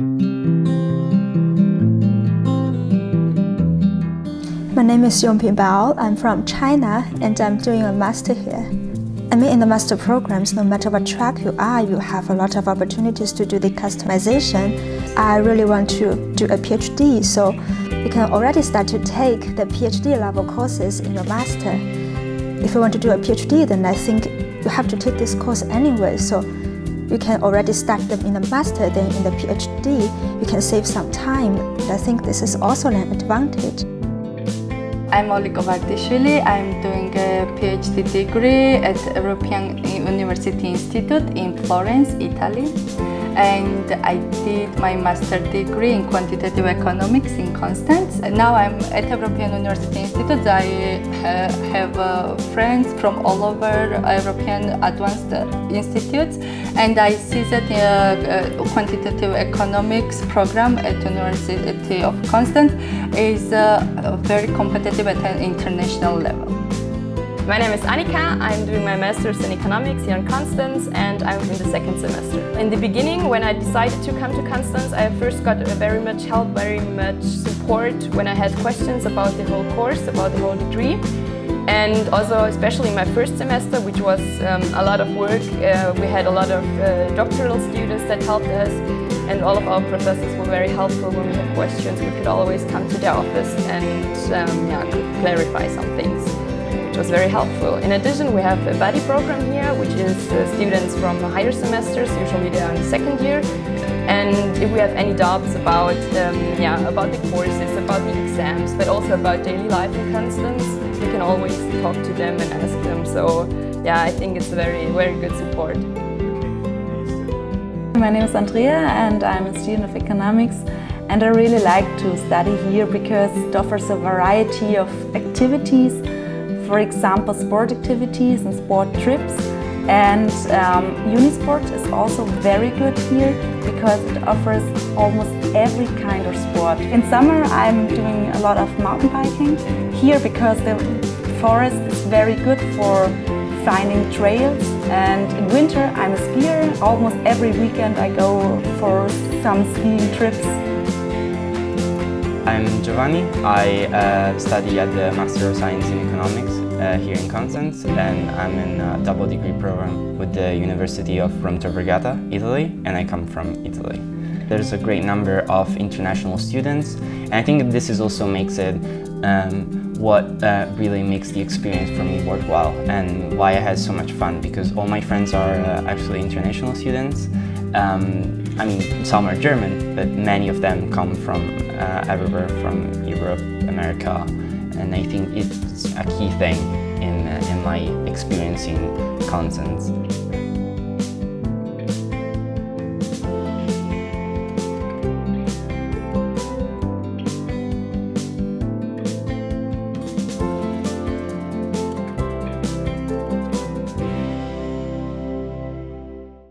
My name is Yongping Bao. I'm from China and I'm doing a master here. I mean, in the master programs, no matter what track you are, you have a lot of opportunities to do the customization. I really want to do a PhD, so you can already start to take the PhD level courses in your master. If you want to do a PhD, then I think you have to take this course anyway, so you can already start them in the master, then in the PhD, you can save some time. I think this is also an advantage. I'm Oli Kovardishvili. I'm doing a PhD degree at European University Institute in Florence, Italy and I did my master's degree in quantitative economics in Konstanz. Now I'm at European University Institute. I have uh, friends from all over European advanced institutes and I see that the uh, quantitative economics program at University of Konstanz is uh, very competitive at an international level. My name is Annika, I'm doing my Master's in Economics here in Konstanz and I'm in the second semester. In the beginning, when I decided to come to Konstanz, I first got very much help, very much support when I had questions about the whole course, about the whole degree. And also, especially my first semester, which was um, a lot of work, uh, we had a lot of uh, doctoral students that helped us and all of our professors were very helpful when we had questions. We could always come to their office and um, yeah, clarify some things was very helpful. In addition, we have a buddy program here, which is uh, students from higher semesters, usually they are in the second year. And if we have any doubts about, um, yeah, about the courses, about the exams, but also about daily life in Konstanz, we can always talk to them and ask them. So, yeah, I think it's very, very good support. My name is Andrea and I'm a student of economics and I really like to study here because it offers a variety of activities for example, sport activities and sport trips. And um, Unisport is also very good here because it offers almost every kind of sport. In summer I'm doing a lot of mountain biking here because the forest is very good for finding trails and in winter I'm a skier. Almost every weekend I go for some skiing trips I'm Giovanni. I uh, study at the Master of Science in Economics uh, here in Konstanz and I'm in a double degree program with the University of Rome Vergata, Italy, and I come from Italy. There's a great number of international students and I think this is also makes it um, what uh, really makes the experience for me worthwhile and why I had so much fun because all my friends are uh, actually international students um, I mean, some are German, but many of them come from uh, everywhere from Europe, America, and I think it's a key thing in, uh, in my experiencing Konstanz.